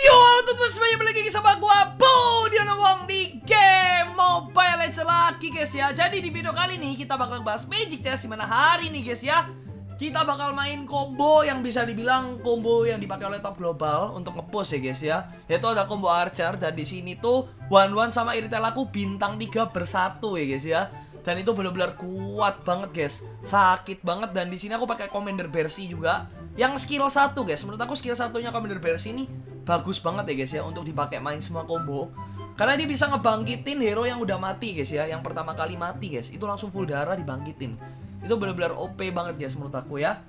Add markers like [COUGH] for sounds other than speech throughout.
Yo, halo teman-teman semuanya balik lagi sama gua Bu Diono Wong di game Mobile Legends lagi guys ya. Jadi di video kali ini kita bakal bahas Magic Chess Di mana hari ini guys ya Kita bakal main combo yang bisa dibilang combo yang dipakai oleh top global Untuk ngepush ya guys ya. Yaitu ada combo Archer Dan di sini tuh One One sama Iritel aku bintang 3 bersatu ya guys ya. Dan itu benar-benar kuat banget guys. Sakit banget dan di sini aku pakai Commander Bersi juga yang skill satu guys. Menurut aku skill satunya Commander Bersi ini bagus banget ya guys ya untuk dipakai main semua combo. Karena dia bisa ngebangkitin hero yang udah mati guys ya yang pertama kali mati guys. Itu langsung full darah dibangkitin. Itu benar-benar OP banget guys menurut aku ya.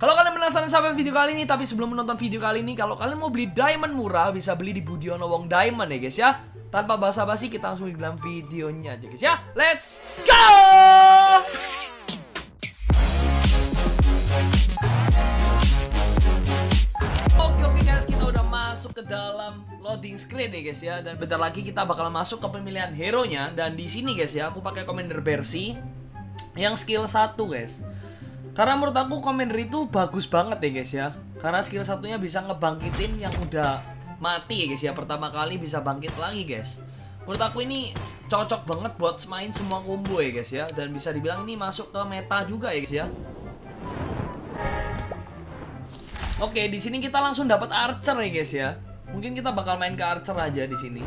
Kalau kalian penasaran sampai video kali ini tapi sebelum menonton video kali ini kalau kalian mau beli diamond murah bisa beli di Budiono Wong Diamond ya guys ya. Tanpa basa-basi kita langsung di dalam videonya aja guys ya. Let's go masuk ke dalam loading screen ya guys ya. Dan bentar lagi kita bakal masuk ke pemilihan hero nya dan di sini guys ya aku pakai commander Bersi yang skill 1 guys. Karena menurut aku commander itu bagus banget ya guys ya. Karena skill satunya bisa ngebangkitin yang udah mati ya guys ya. Pertama kali bisa bangkit lagi guys. Menurut aku ini cocok banget buat main semua combo ya guys ya. Dan bisa dibilang ini masuk ke meta juga ya guys ya Oke, di sini kita langsung dapat archer ya guys ya. Mungkin kita bakal main ke archer aja di sini.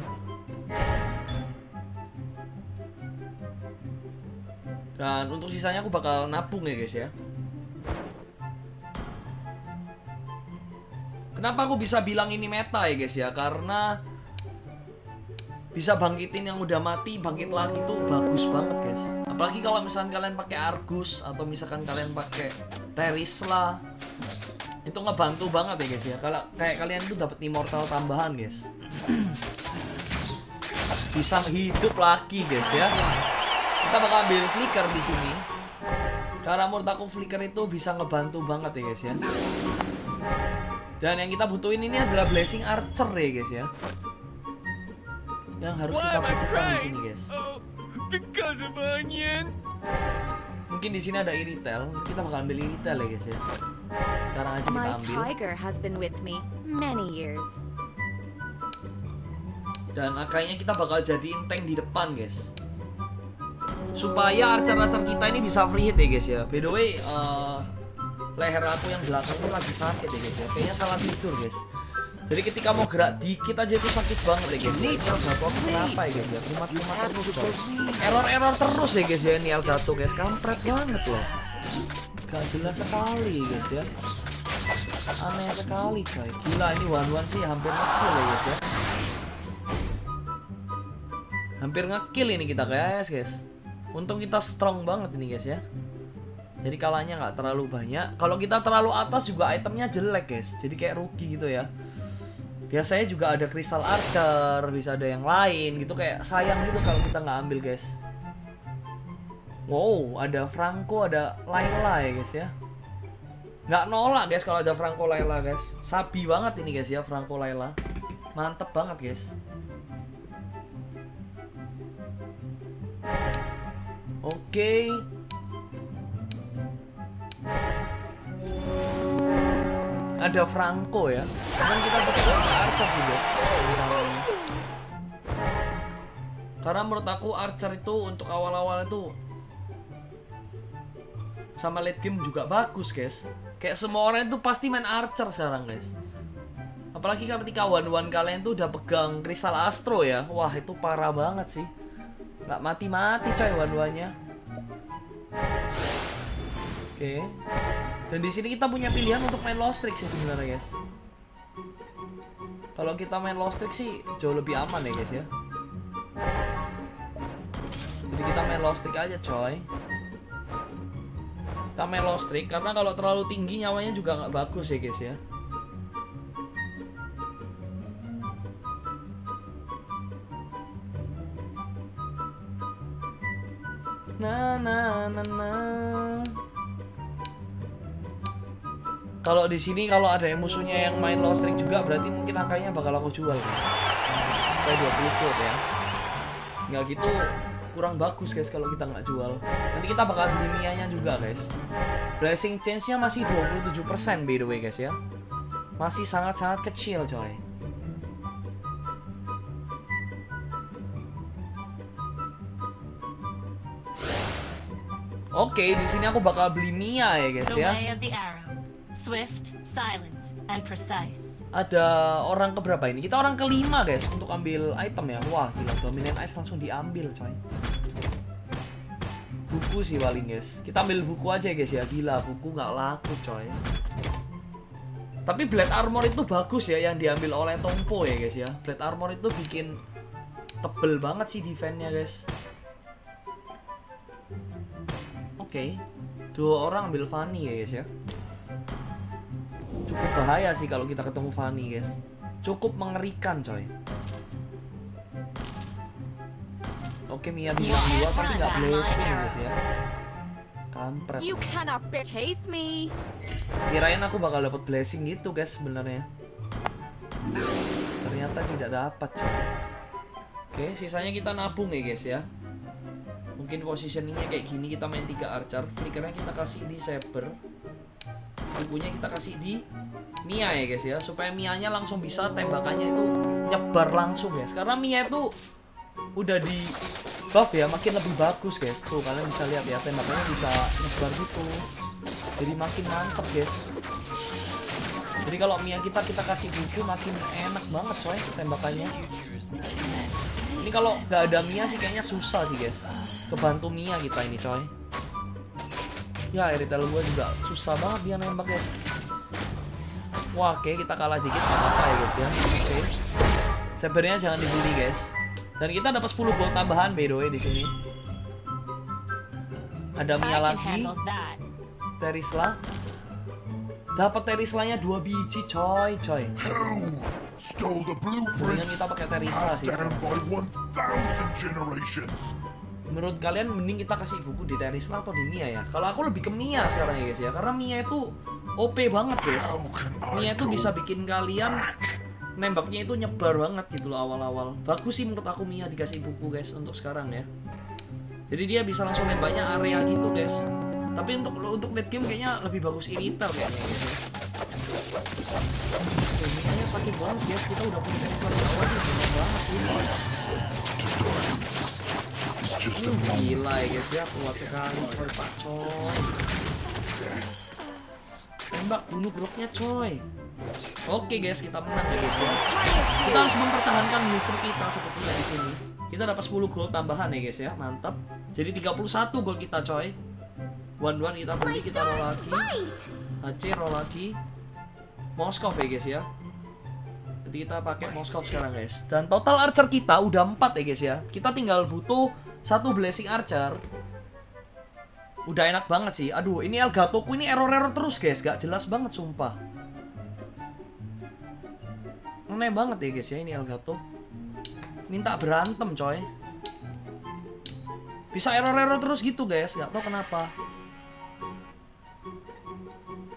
Dan untuk sisanya aku bakal nabung ya guys ya. Kenapa aku bisa bilang ini meta ya guys ya? Karena bisa bangkitin yang udah mati, bangkit lagi tuh bagus banget guys. Apalagi kalau misalkan kalian pakai Argus atau misalkan kalian pakai Terisla itu ngebantu banget ya guys ya. Kalau kayak kalian tuh dapat immortal tambahan guys. Bisa hidup lagi guys ya. Kita bakal ambil flicker di sini. Karena menurut aku flicker itu bisa ngebantu banget ya guys ya. Dan yang kita butuhin ini adalah blessing archer ya guys ya. Yang harus kita butuhkan di sini guys. Onion. mungkin di sini ada iritel. Kita bakal ambil iritel ya guys ya sekarang aja kita My ambil tiger has been with me many years. Dan kayaknya kita bakal jadiin tank di depan guys. Supaya archer-archer kita ini bisa free hit ya guys ya. By the way eh, Leher aku yang belakang ini lagi sakit ya guys ya. Kayaknya salah tidur guys Jadi ketika mau gerak dikit aja itu sakit banget ya guys. Ini Elgato kenapa ya guys Kumat-kumat terus coy Error-error terus ya guys ya ini Elgato guys. Kampret banget loh. Gak jelas sekali guys ya. Aneh sekali coy. Gila ini one-one sih hampir ngekill ya guys ya. Hampir ngekill ini kita guys guys. Untung kita strong banget ini guys ya. Jadi kalahnya nggak terlalu banyak. Kalau kita terlalu atas juga itemnya jelek guys. Jadi kayak rugi gitu ya Biasanya juga ada crystal archer Bisa ada yang lain gitu. Kayak sayang gitu kalau kita nggak ambil guys. Wow ada Franco ada Layla ya guys ya. Nggak nolak guys kalau ada Franco Layla guys. Sabi banget ini guys ya Franco Layla Mantep banget guys. Oke. Ada Franco ya. Cuman kita pakai Archer sih guys. Karena menurut aku Archer itu untuk awal-awal itu sama late game juga bagus guys. Kayak semua orang itu pasti main Archer sekarang guys. Apalagi ketika one-one kalian tuh udah pegang Crystal Astro ya. Wah itu parah banget sih nggak mati-mati coy one-one-nya. Oke. Dan di sini kita punya pilihan untuk main Lost Trick sih sebenarnya guys. Kalau kita main Lost Trick sih jauh lebih aman ya guys ya. Jadi kita main Lost Trick aja coy. Kita main Lost Trick karena kalau terlalu tinggi nyawanya juga nggak bagus ya guys ya. Na na na na kalau di sini kalau ada yang musuhnya yang main low string juga berarti mungkin angkanya bakal aku jual sampai 20 gold ya. Nggak gitu kurang bagus guys kalau kita nggak jual. Nanti kita bakal beli juga guys. Blessing chance nya masih 27% by the way guys ya. Masih sangat-sangat kecil coy. Oke, okay, di sini aku bakal beli Mia ya guys ya. Swift, silent, and precise. Ada orang keberapa ini? Kita orang kelima guys untuk ambil item ya. Wah, gila dominant ice langsung diambil coy. Buku sih paling guys. Kita ambil buku aja guys ya. Gila, buku nggak laku coy. Tapi blade armor itu bagus ya yang diambil oleh Tompo ya guys ya. Blade armor itu bikin tebel banget sih defense-nya guys. Oke. Dua orang ambil Fanny ya guys ya. Cukup bahaya sih kalau kita ketemu Fanny guys. Cukup mengerikan coy. Oke Mia bisa dua tapi nggak blessing guys ya. Kampret. You cannot chase me. Kirain aku bakal dapat blessing gitu guys sebenarnya. Ternyata tidak dapat coy. Oke, sisanya kita nabung ya guys ya. Mungkin positioningnya kayak gini kita main tiga archer, flickernya kita kasih di saber. Bukunya kita kasih di Mia ya guys ya, supaya Mianya langsung bisa tembakannya itu nyebar langsung guys. Karena Mia itu udah di buff ya, makin lebih bagus guys. Tuh kalian bisa lihat ya tembakannya bisa nyebar gitu. Jadi makin mantep guys. Jadi kalau Mia kita kita kasih buku makin enak banget coy tembakannya. Ini kalau nggak ada Mia sih kayaknya susah sih guys. Kebantu Mia kita ini coy. Ya Eritel gue juga susah banget dia nembak guys. Wah oke kita kalah dikit nggak apa ya guys ya. Oke. Sebenarnya jangan dibeli guys. Dan kita dapat 10 gold tambahan by the way di sini. Ada Mia lagi. Terisla. Dapat Terislanya dua biji coy coy. Stole the kita pakai Terisla sih. Menurut kalian mending kita kasih buku di Terisla atau di Mia ya? Kalau aku lebih ke Mia sekarang ya guys ya, karena Mia itu OP banget guys. I Mia itu bisa bikin kalian nembaknya itu nyebar banget gitu loh awal-awal. Bagus sih menurut aku Mia dikasih buku guys untuk sekarang ya. Jadi dia bisa langsung nembaknya area gitu guys. Tapi untuk untuk late game kayaknya lebih bagus Irithel kayaknya guys ya. Tuh, Mianya sakit banget guys, kita udah punya awal banget sih. Gila ya guys ya, kuat sekali coy pak coy Tembak bunuh broknya coy. Oke guys, kita menang ya guys ya. Kita harus mempertahankan listrik kita sepertinya di sini. Kita dapat 10 gold tambahan ya guys ya, mantap. Jadi 31 gold kita coy. One one kita beli, kita roll lagi. HC roll lagi. Moskov ya guys ya. Jadi kita pakai Moskov sekarang guys. Dan total archer kita udah 4 ya guys ya. Kita tinggal butuh satu blessing archer Udah enak banget sih. Aduh ini Elgatoku ini error-error terus guys. Gak jelas banget sumpah. Aneh banget ya guys ya ini Elgato. Minta berantem coy. Bisa error-error terus gitu guys. Gak tau kenapa.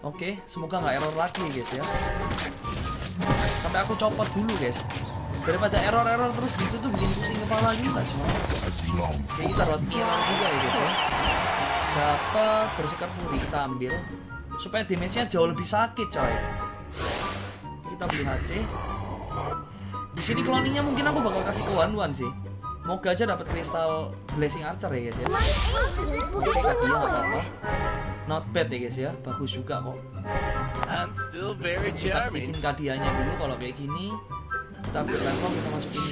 Oke, semoga nggak error lagi guys ya. Sampai aku copot dulu guys. Daripada error-error terus gitu tuh bikin pusing kepala juga cuma. Oke, kita buat mirror juga ya guys ya. Dapat bersikap fury kita ambil supaya damage-nya jauh lebih sakit coy. Kita beli HC. Di sini cloningnya mungkin aku bakal kasih ke One sih. Moga aja dapat kristal blessing archer ya guys ya. Oke, nggak apa-apa. Not bad ya guys ya, bagus juga kok. I'm still very Kita charming. bikin kadianya dulu kalau kayak gini. Kita ambil level kita masukin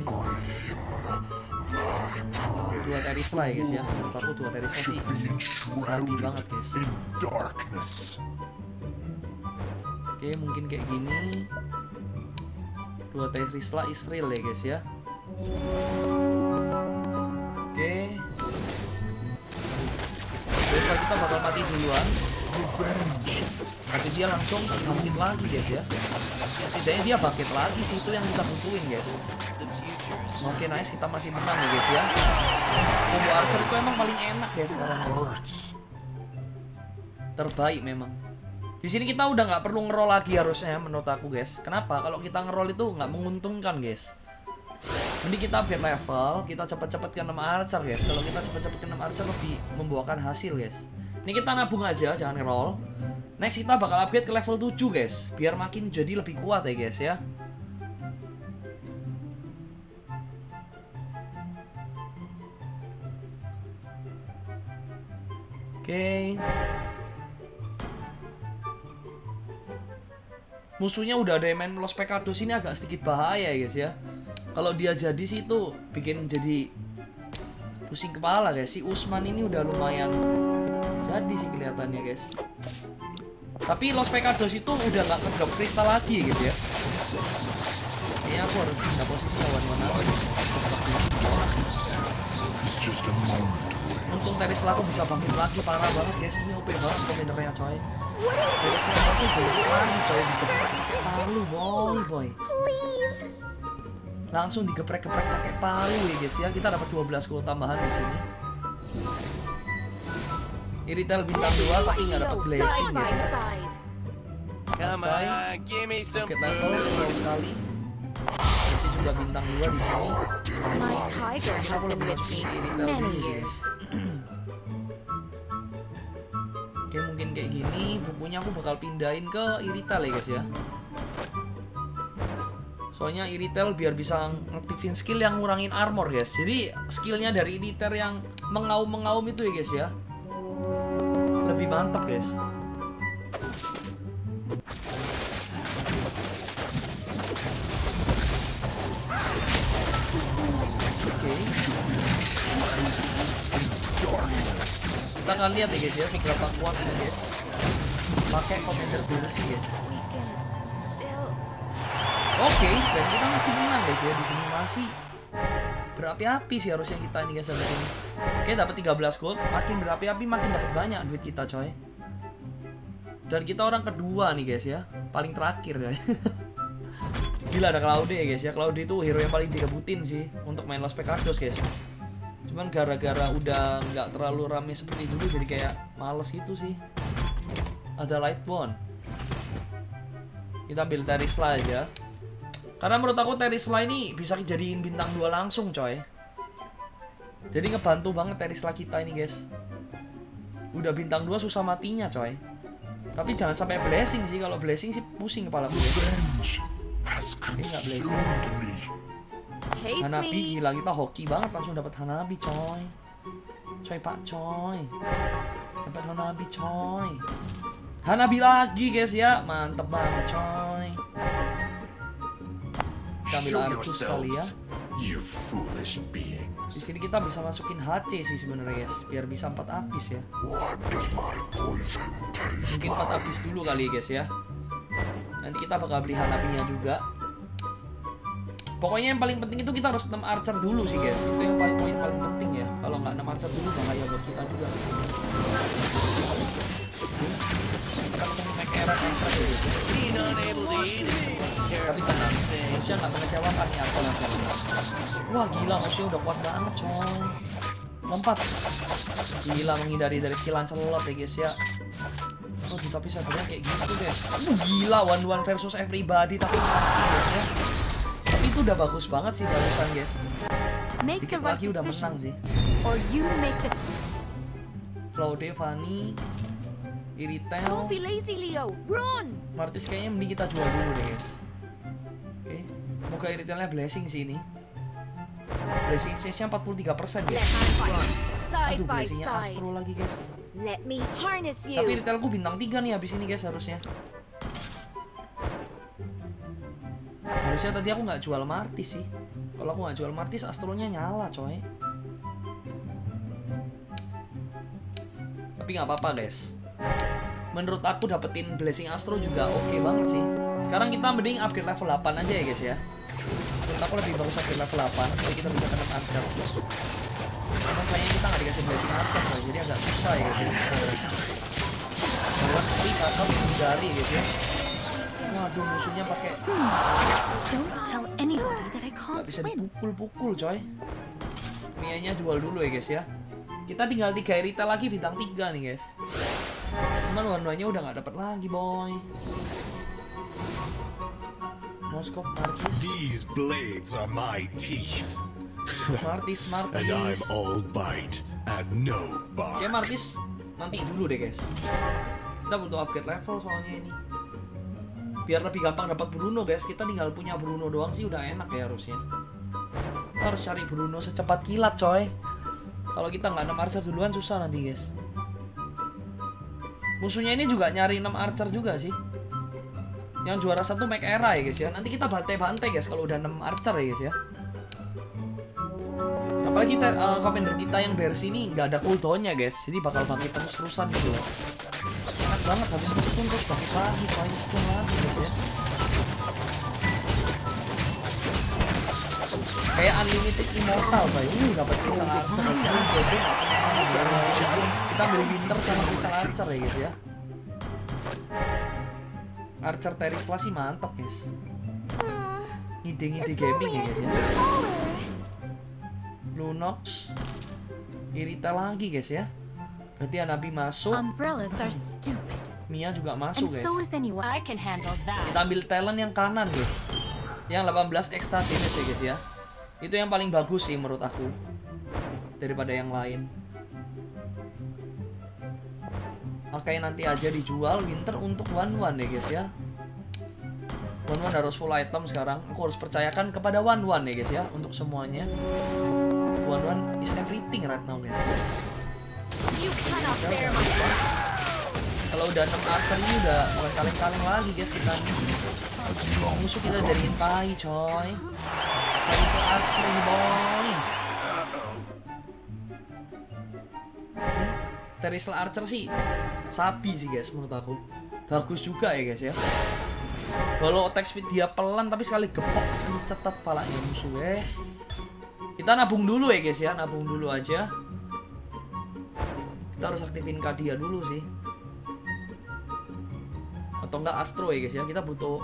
dua terisla ya guys ya. Menurut dua terisla sih Rapi banget guys. Oke mungkin kayak gini. Dua terisla Israel ya guys ya. Oke. Tesla kita bakal mati duluan. Nanti dia langsung bangkit lagi guys ya. Setidaknya dia bangkit lagi sih itu yang kita butuhin guys. Oke nice kita masih menang ya guys ya. Combo Archer itu emang paling enak ya sekarang. Terbaik memang. Di sini kita udah nggak perlu ngerol lagi harusnya menurut aku guys. Kenapa? Kalau kita ngerol itu nggak menguntungkan guys. Mending kita upgrade level, kita cepet-cepet ke 6 archer guys. Kalau kita cepet-cepet ke 6 archer lebih membuahkan hasil guys. Ini kita nabung aja, jangan ngerol. Next kita bakal upgrade ke level 7 guys, biar makin jadi lebih kuat ya guys ya. Oke. Musuhnya udah ada yang main Los Pecados ini agak sedikit bahaya ya guys ya. Kalau dia jadi sih itu bikin jadi pusing kepala guys. Si Usman ini udah lumayan jadi sih kelihatannya guys. Tapi Los Pecados itu udah nggak kedrop kristal lagi gitu ya. Kayaknya aku harus pindah posisi lawan mana It's just. Untung tadi aku bisa bangkit lagi parah banget guys ini OP banget komentarnya coy. Tadi aku lagi coy digeprek palu boy boy. Langsung digeprek-geprek pakai palu ya guys ya kita dapat 12 gold tambahan di sini. Iritel bintang 2 tapi nggak dapat blessing guys ya. Come Okay. on, give me some Oke sekali. Messi juga bintang 2 di sini. My tiger has been with me many years. Gini bukunya aku bakal pindahin ke Iritel ya guys ya. Soalnya Iritel biar bisa ngaktifin skill yang ngurangin armor guys. Jadi skillnya dari Iritel yang mengaum-mengaum itu ya guys ya. Lebih mantap guys. Kita akan lihat ya guys ya seberapa kuat ini guys pakai commander dulu sih guys oke dan kita masih menang guys ya. Di sini masih berapi-api sih harusnya kita ini guys sampai ini oke dapat 13 gold. Makin berapi-api makin dapat banyak duit kita coy. Dan kita orang kedua nih guys ya. Paling terakhir ya [LAUGHS] gila ada Claude ya guys ya. Claude itu hero yang paling direbutin sih untuk main Los Pecados guys. Cuman gara-gara udah nggak terlalu rame seperti dulu jadi kayak males gitu sih ada light bond kita ambil Terisla aja karena menurut aku Terisla ini bisa dijadiin bintang dua langsung coy jadi ngebantu banget Terisla kita ini guys udah bintang dua susah matinya coy tapi jangan sampai blessing sih kalau blessing sih pusing kepala gue Ini nggak blessing. Hanabi gila kita hoki banget langsung dapat Hanabi coy. Coy pak coy. Dapat Hanabi coy. Hanabi lagi guys ya. Mantep banget coy. Kita ambil Arcus kali ya. Di sini kita bisa masukin HC sih sebenarnya guys, biar bisa 4 apis ya. Mungkin 4 like? apis dulu kali guys ya. Nanti kita bakal beli Hanabinya juga. Pokoknya yang paling penting itu kita harus 6 archer dulu sih guys. Itu yang paling poin paling penting ya. Kalau nggak 6 archer dulu bahaya buat kita juga. Tapi tenang, manusia nggak mengecewakan nih archer archer. Wah gila manusia udah kuat banget coy. Lompat. Gila menghindari dari skill Lancelot ya guys ya. Oh, tapi sebenarnya kayak gitu guys. Uh, gila one one versus everybody tapi mati guys ya. Tapi itu udah bagus banget sih barusan guys. Dikit lagi udah menang sih. Claude, Fanny, Iritel, Don't be lazy, Leo. Run. Martis kayaknya mending kita jual dulu deh guys. Oke, muka Iritelnya blessing sih ini. Blessing stage-nya 43% Let guys. me fight. Side Aduh, blessingnya. Astro lagi guys. Let me harness Tapi you. Iritelku bintang 3 nih habis ini guys harusnya. Harusnya tadi aku nggak jual Martis sih. Kalau aku nggak jual Martis, Astronya nyala coy. Tapi nggak apa-apa guys. Menurut aku dapetin Blessing Astro juga oke banget sih. Sekarang kita mending upgrade level 8 aja ya guys ya. Menurut aku lebih bagus upgrade level 8 Jadi kita bisa kena Archer Karena kayaknya kita nggak dikasih Blessing Archer coy Jadi agak susah ya guys ya. Bahwa tapi kakak menghindari gitu ya. Waduh musuhnya pakai Don't tell anybody that I nggak can't bisa dipukul-pukul coy. Mianya jual dulu ya guys ya. Kita tinggal 3 Erita lagi bintang 3 nih guys Cuman warnanya udah nggak dapat lagi boy. Moskov Martis. These blades are my teeth, Martis and I'm Martis all bite and no Oke bark. Martis. Nanti dulu deh guys. Kita butuh upgrade level soalnya ini. Biar lebih gampang dapat Bruno guys. Kita tinggal punya Bruno doang sih udah enak ya harusnya. Kita harus cari Bruno secepat kilat coy. Kalau kita nggak 6 archer duluan susah nanti guys Musuhnya ini juga nyari 6 archer juga sih. Yang juara satu Mac Era ya guys ya. Nanti kita bantai-bantai guys kalau udah 6 archer ya guys ya. Apalagi kita, eh, commander kita yang versi ini nggak ada cooldownnya guys. Jadi bakal bangkit terus-terusan gitu loh. Enak banget habis stun terus bangkit lagi, paling stun lagi gitu ya. Kayak unlimited immortal bay. Uh, dapat kristal archer. Punya Kita ambil winter sama kristal archer ya guys ya. Archer Terisla sih mantap guys. Ngide-ngide gaming ya guys ya. Lunox Irita lagi guys ya Berarti Anabi masuk Umbrellas are stupid. Mia juga masuk guys. Kita ambil talent yang kanan guys Yang 18 extra damage ya guys ya Itu yang paling bagus sih menurut aku. Daripada yang lain. Oke nanti aja dijual Winter untuk one one ya guys ya. One one harus full item sekarang. Aku harus percayakan kepada one one ya guys ya Untuk semuanya. One one is everything right now guys. Kalau udah 6 archer ini udah bukan kaleng-kaleng lagi guys kita. Musuh kita jadiin tai coy Terisla Archer sih sapi sih guys menurut aku. Bagus juga ya guys ya. Kalau attack speed dia pelan tapi sekali gepok tetap palanya musuh eh Kita nabung dulu ya guys ya. Nabung dulu aja. Kita harus aktifin Kadia dulu sih. Atau enggak Astro ya guys ya. Kita butuh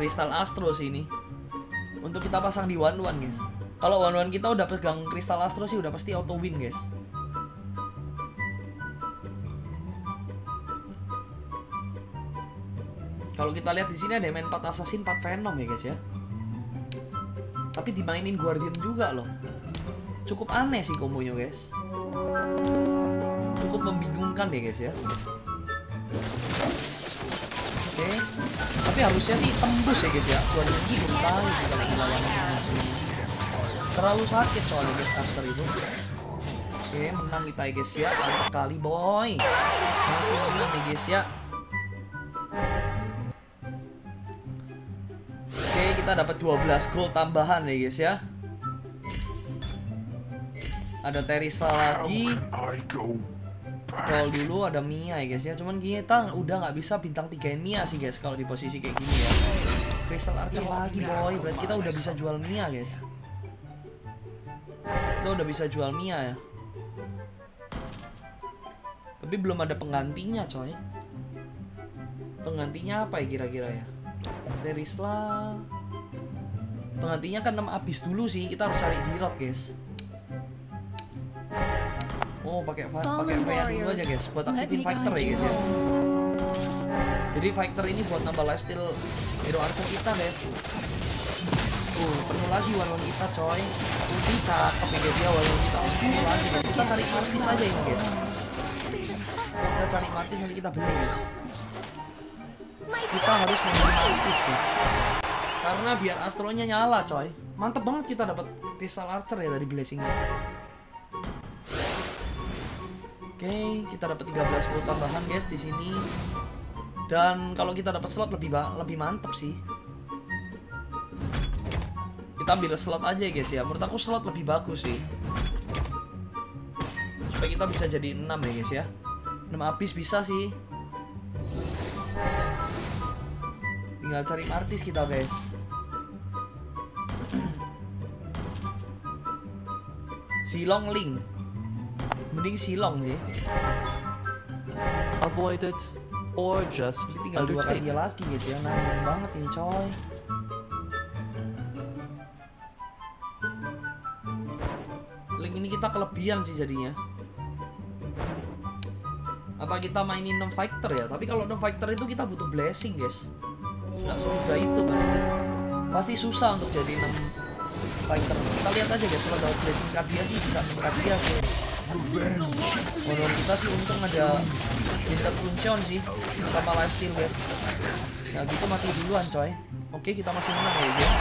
kristal Astro sih ini untuk kita pasang di one one guys. Kalau one one kita udah pegang kristal Astro sih udah pasti auto win guys. Kalau kita lihat di sini ada main 4 assassin 4 venom ya guys ya. Tapi dimainin guardian juga loh. Cukup aneh sih kombonya guys. Cukup membingungkan ya guys ya Tapi harusnya sih tembus ya guys ya. Dua lagi kali sih kalau sini. Terlalu sakit soalnya guys after itu. Oke, menang kita ya guys ya. Mantap kali boy. Masih menang nih guys ya. Oke, kita dapat 12 gol tambahan ya guys ya. Ada Terisla How lagi. Back? dulu ada Mia ya guys ya. Cuman kita udah nggak bisa bintang tigain Mia sih guys Kalau di posisi kayak gini ya. Crystal Archer lagi boy. Berarti kita udah bisa jual Mia guys. Kita udah bisa jual Mia ya. Tapi belum ada penggantinya coy. Penggantinya apa ya kira-kira ya? Terisla. Penggantinya kan 6 abis dulu sih. Kita harus cari di guys Oh, pakai pakai Freya dulu aja guys, buat aktifin fighter ya guys ya. Jadi fighter ini buat nambah lifesteal hero archer kita guys. Uh, penuh lagi warung kita coy. Ulti cakep ya guys ya warung kita penuh lagi guys. Kita cari martis aja ini guys. Kita cari martis nanti kita beli guys. Kita harus membeli martis guys. Karena biar astronya nyala coy. Mantep banget kita dapat crystal archer ya dari blessingnya. Oke, kita dapat 13 gold tambahan guys di sini. Dan kalau kita dapat slot lebih lebih mantep sih. Kita ambil slot aja guys ya. Menurut aku slot lebih bagus sih. Supaya kita bisa jadi 6 ya guys ya. 6 habis bisa sih. Tinggal cari artis kita guys. [CLEARS THROAT] Silong Ling. Mending Silong sih. Avoid it or just tinggal dua kali lagi gitu ya. Nanggung banget ini coy. Link ini kita kelebihan sih jadinya. Apa kita mainin non fighter ya? Tapi kalau non fighter itu kita butuh blessing guys. Nggak semudah itu pasti. Pasti susah untuk jadi non fighter. Kita lihat aja guys kalau dapat blessing Kadia sih bisa Kadia sih Menurut kita sih untung ada Winter Kuncon sih sama lifesteal guys. Nah gitu mati duluan coy. Oke kita masih menang ya guys.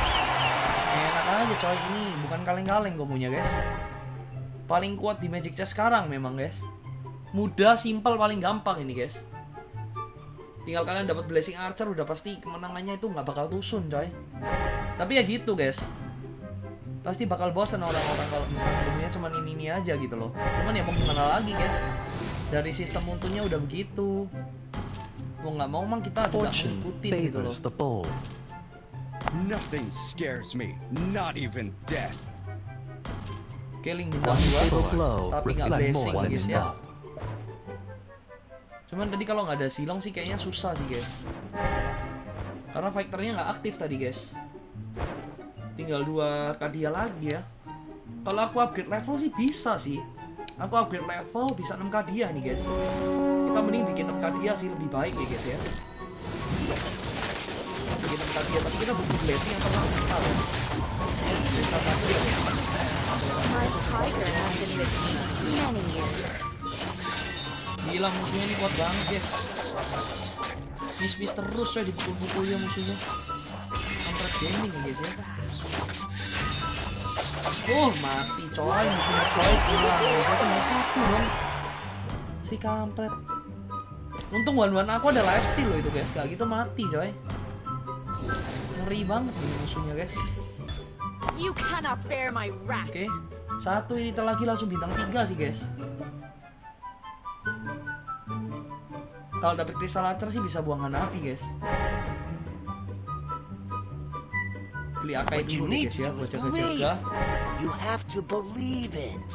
Enak aja coy ini bukan kaleng-kaleng gomunya guys. Paling kuat di Magic Chess sekarang memang guys. mudah, simple, paling gampang ini guys. Tinggal kalian dapat blessing archer udah pasti kemenangannya itu nggak bakal tusun coy. Tapi ya gitu guys. Pasti bakal bosan orang-orang kalau misalnya ilmunya cuman ini ini aja gitu loh. Cuman ya mau gimana lagi guys. Dari sistem untungnya udah begitu. Mau nggak mau emang kita juga Fortune ngikutin gitu loh. favors the bold. Nothing scares me, not even death. Killing bintang One dua, tapi nggak blessing one guys ya. Cuman tadi kalau nggak ada silong sih kayaknya susah sih guys. Karena fighternya nggak aktif tadi guys. Tinggal dua kadia lagi ya. Kalau aku upgrade level sih bisa sih. Aku upgrade level bisa 6 kadia nih guys. Kita mending bikin 6 kadia sih lebih baik ya guys ya. Bikin 6 kadia tapi kita butuh blessing yang ya. Ya. Many years. Gila musuhnya ini kuat banget guys Miss miss terus coy dipukul-pukulnya musuhnya Contract gaming ya guys ya Oh mati coy. Musuhnya coy. Gila itu nggak satu dong Si kampret. Untung one aku ada lifesteal loh itu guys. Gak gitu mati coy. Ngeri banget nih musuhnya guys. You cannot bear my wrath. Oke. Satu ini lagi langsung bintang 3 sih guys. Kalau dapet kristal lacer sih bisa buang Hanapi guys Beli you dulu nih guys ya buat jaga-jaga You have to believe it.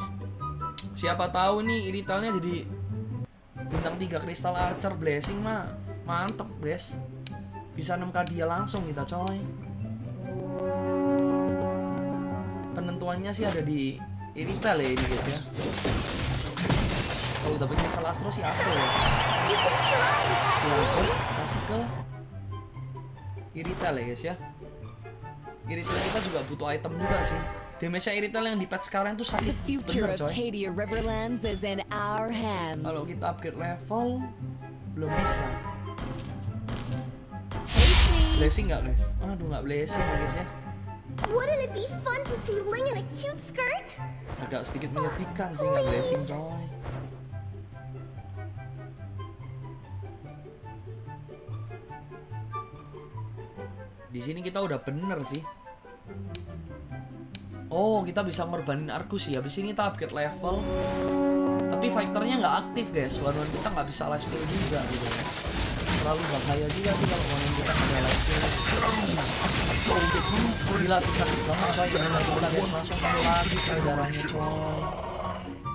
Siapa tahu nih iritalnya jadi bintang 3 kristal archer blessing mah. Mantep guys. Bisa 6 dia langsung kita coy. Penentuannya sih ada di irital ya ini guys ya. Kalau dapet kristal astro sih aku ya. Langsung me. kasih ke irital ya guys ya Irital kita juga butuh item juga sih Damage irital yang di patch sekarang tuh sakit bener coy. Kalau kita upgrade level belum bisa. Blessing nggak guys? Aduh nggak blessing guys ya Wouldn't it be fun to see Ling in a cute skirt? Agak sedikit menyedihkan sih nggak blessing coy Di sini kita udah bener sih. Oh kita bisa ngorbanin Argus ya Habis ini kita upgrade level. Tapi fighternya nggak aktif guys. One kita nggak bisa lifesteal juga gitu ya. Terlalu bahaya juga sih kalau one kita nggak ada lifesteal Gila sih sakit banget coy. Kita guys langsung kali lagi coy. Darahnya coy.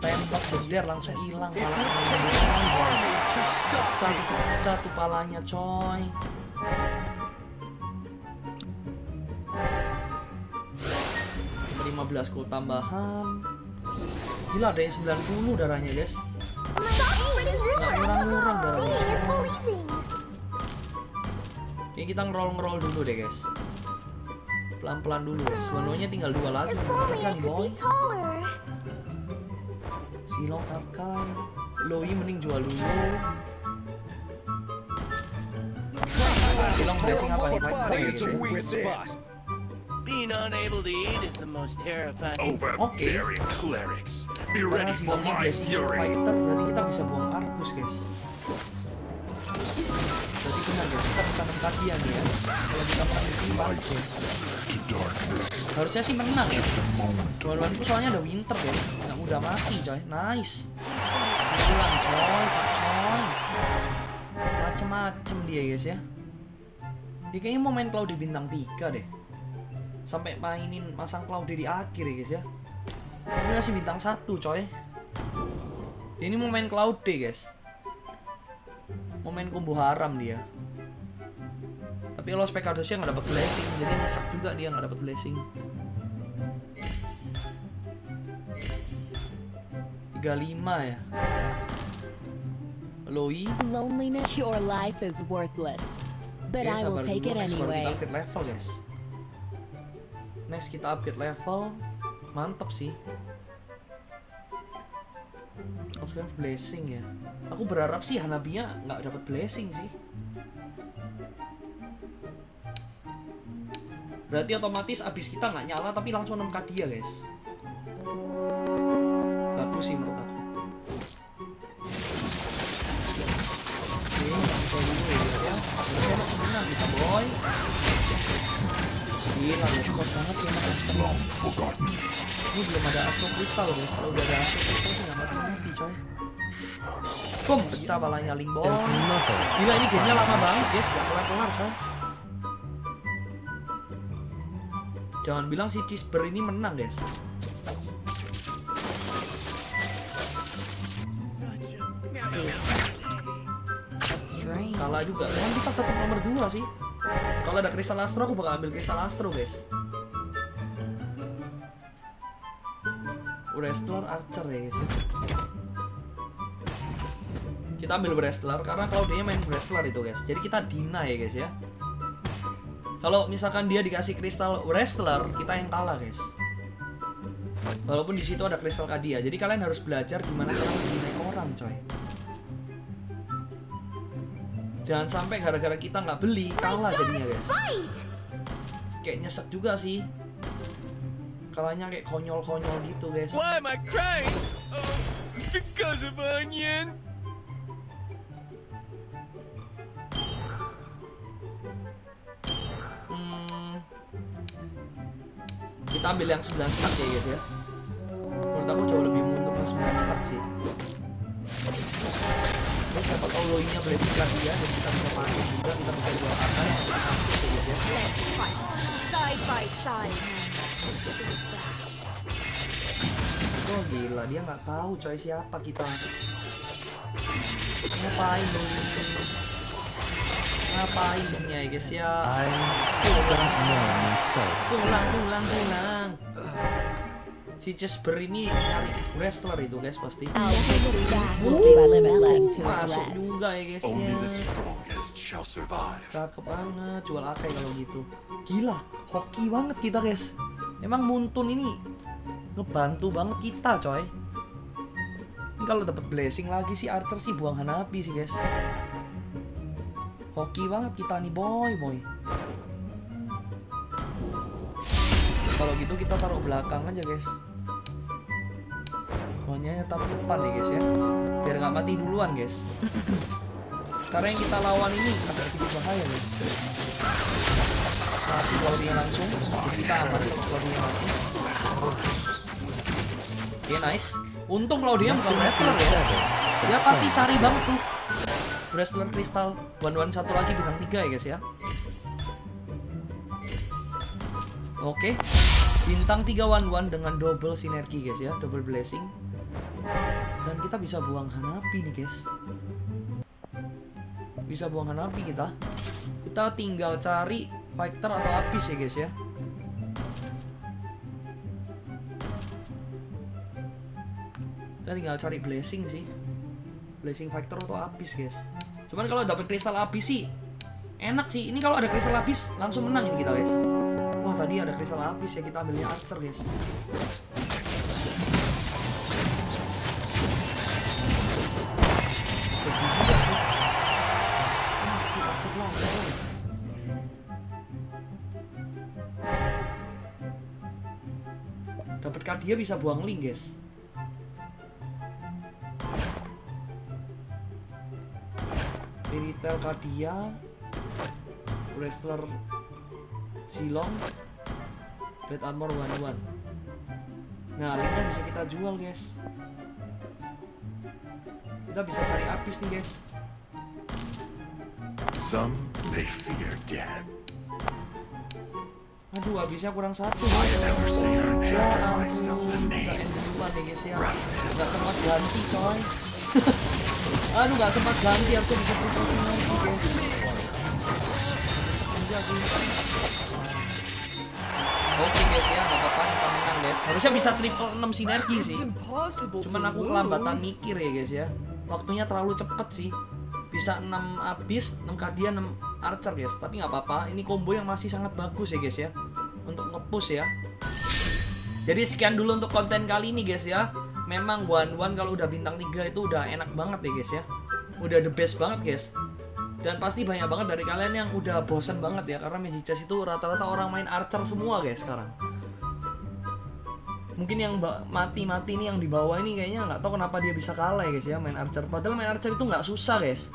Tembak beder langsung hilang palanya pecah tuh palanya coy 15 gold tambahan Gila ada yang 90 darahnya guys? Nggak ngurang-ngurang darahnya. Oke kita ngerol-ngerol dulu deh guys Pelan-pelan dulu guys Wanonya tinggal dua lagi Kan boy. Silong akan Loi mending jual dulu Silong blessing apa nih? Being unable to eat is the most terrifying. Overbearing clerics. Be ready for my fury. fighter. Berarti kita bisa buang Argus guys. Berarti benar guys. Kita bisa menang kalian ya. Kalau kita menang di sini bagus guys. To darkness. Harusnya sih menang ya. Lawanku soalnya ada winter ya Nggak mudah mati coy. Nice. Pulang coy. Pak coy Macem-macem dia guys ya. Dia kayaknya mau main Cloud di bintang 3 deh Sampai mainin masang Cloud di akhir ya guys ya. Ini masih bintang 1 coy. Ini mau main Cloud guys. Mau main combo haram dia. Tapi lo Specadosnya nggak dapat blessing jadi nyesek juga dia nggak dapat blessing. 35 ya. Loi Loneliness, your life is worthless. But I will take it anyway. level guys next kita upgrade level. Mantep sih. Obscurve blessing ya. Aku berharap sih Hanabinya nggak dapat blessing sih. Berarti otomatis abis kita nggak nyala tapi langsung 6k dia guys. Bagus sih menurut aku. Oke langsung dulu ya. Masih menang kita boy gila banget ya mas ini belum ada Astro Crystal guys. Kalau udah ada Astro Crystal sih nggak mati mati coy. Boom, pecah balanya It's nothing. Gila ini gamenya lama banget guys, gak kelar-kelar coy. Jangan bilang si Cisber ini menang guys. Kalah juga, kan kita tetap nomor 2 sih Kalau ada Crystal Astro aku bakal ambil Crystal Astro guys. Wrestler Archer ya guys. Kita ambil Wrestler karena kalau dia main Wrestler itu guys. Jadi kita deny ya guys ya. Kalau misalkan dia dikasih Crystal Wrestler kita yang kalah guys. Walaupun di situ ada Crystal Kadia. Jadi kalian harus belajar gimana cara deny orang coy Jangan sampai gara-gara kita nggak beli kalah jadinya guys. Fight! Kayak nyesek juga sih. Kalahnya kayak konyol-konyol gitu guys. Why am I crying? Oh, because of onion. Hmm, kita ambil yang 9 stack ya guys ya. Menurut aku jauh lebih menguntungkan 9 stack sih. Terus siapa tahu loinya blessing kan dia dan kita bisa juga kita bisa jual. Side by side. Oh gila dia nggak tahu coy siapa kita. Ngapain lu? Ngapain ya guys ya? I myself. Pulang, pulang, pulang. Si Jesper ini nyari wrestler itu guys pasti. To Masuk juga ya guys Only ya. the strongest shall survive. Cakep banget, jual akai kalau gitu. Gila, hoki banget kita guys. Emang Muntun ini ngebantu banget kita coy. Ini kalau dapat blessing lagi sih Archer sih buang Hanabi sih guys. Hoki banget kita nih boy boy. Kalau gitu kita taruh belakang aja guys. Pokoknya taruh depan nih guys ya. Biar nggak mati duluan guys. [LAUGHS] Karena yang kita lawan ini agak sedikit bahaya guys. Mati kalau dia langsung, kita aman dia mati. Oke nice. Untung kalau dia bukan wrestler ya. Dia pasti cari banget tuh. Wrestler kristal. One one satu lagi bintang tiga ya guys ya. Oke. Bintang 3 one one dengan double sinergi guys ya, double blessing. Dan kita bisa buang Hanapi nih guys. Bisa buang Hanapi kita. Kita tinggal cari fighter atau apis ya guys ya. Kita tinggal cari blessing sih. Blessing fighter atau apis guys. Cuman kalau dapet kristal apis sih enak sih. Ini kalau ada kristal apis langsung menang ini kita guys. Wah tadi ada kristal apis ya kita ambilnya archer guys Kadia bisa buang link, guys. Miritel Kadia, wrestler Silong, Red Armor One One. Nah, linknya bisa kita jual, guys. Kita bisa cari apis nih, guys. Some may fear death. Aduh, habisnya kurang satu. Name Ya ampun, ya guys ya. Nggak sempat ganti coy. [LAUGHS] Aduh, nggak sempat ganti, harusnya bisa triple sinergi guys. Oke guys ya, nggak apa-apa kita menang guys. Harusnya bisa triple 6 sinergi sih. Cuman aku kelambatan mikir ya guys ya. Waktunya terlalu cepet sih. Bisa 6 abis, 6 kadia, 6 archer guys. Tapi nggak apa-apa. Ini combo yang masih sangat bagus ya guys ya. Nge-push ya. Jadi sekian dulu untuk konten kali ini guys ya. Memang one one kalau udah bintang 3 itu udah enak banget ya guys ya. Udah the best banget guys. Dan pasti banyak banget dari kalian yang udah bosen banget ya karena Magic Chess itu rata-rata orang main archer semua guys sekarang. Mungkin yang mati-mati nih yang di bawah ini kayaknya nggak tahu kenapa dia bisa kalah ya guys ya main archer. Padahal main archer itu nggak susah guys.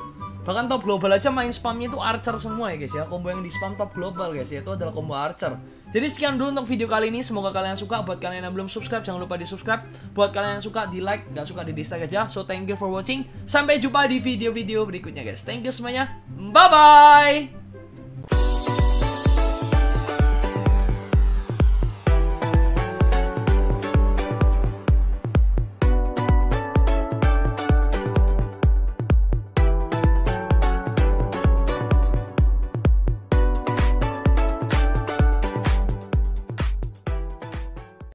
Bahkan top global aja main spamnya itu archer semua ya guys ya. Combo yang di spam top global guys ya itu adalah combo archer. Jadi sekian dulu untuk video kali ini. Semoga kalian suka. Buat kalian yang belum subscribe jangan lupa di subscribe. Buat kalian yang suka di like, nggak suka di dislike aja. So thank you for watching. Sampai jumpa di video-video berikutnya guys. Thank you semuanya. Bye bye.